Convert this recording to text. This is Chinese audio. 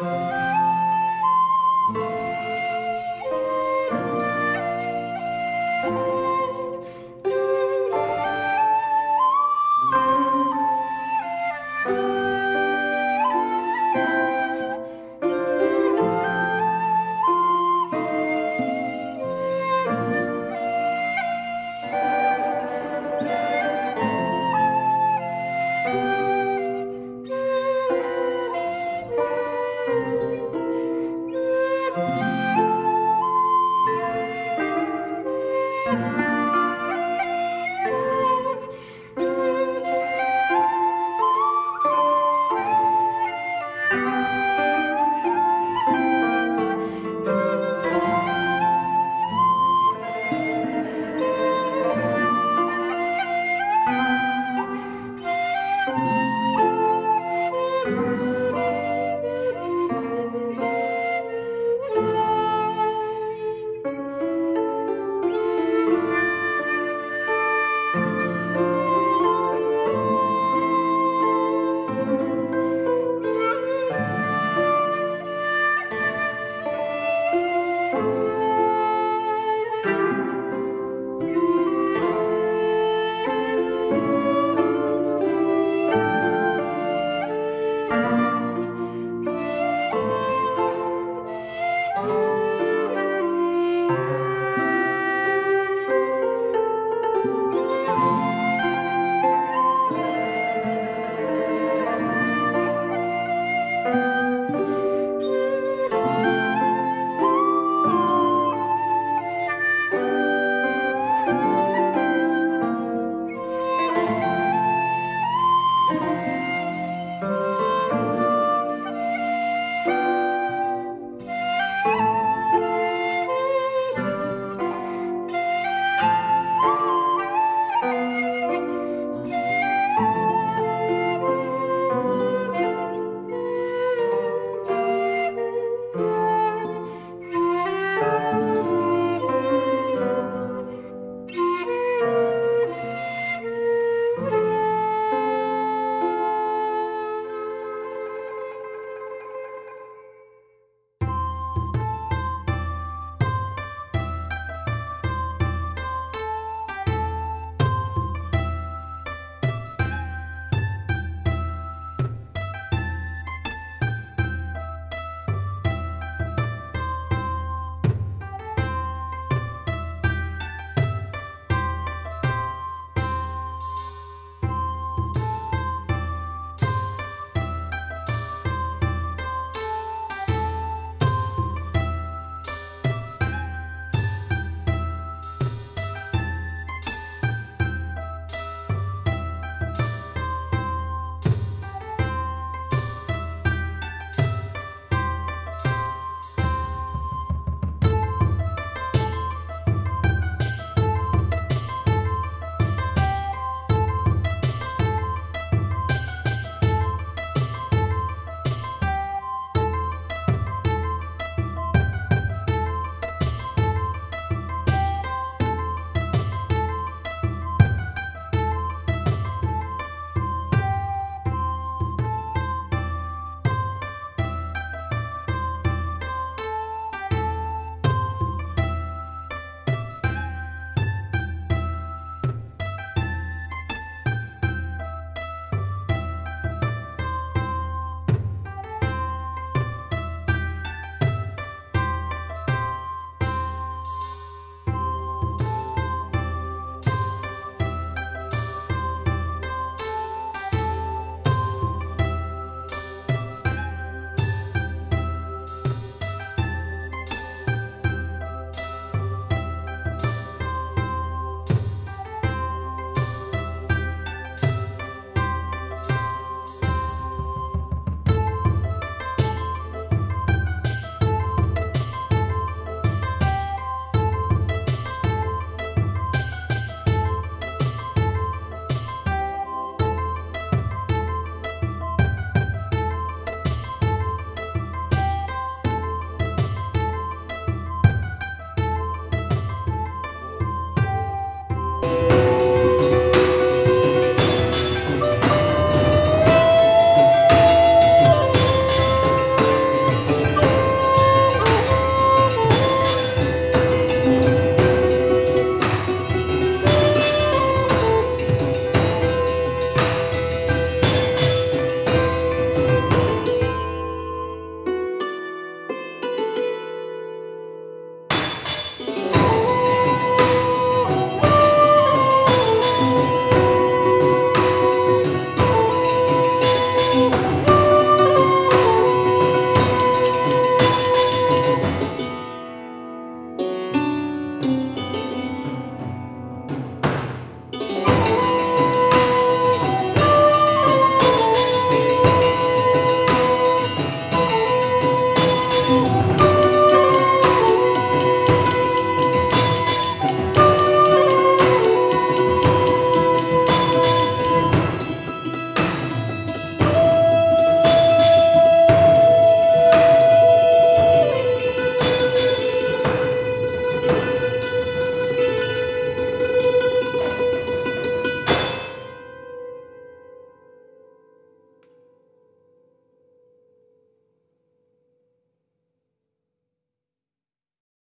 了。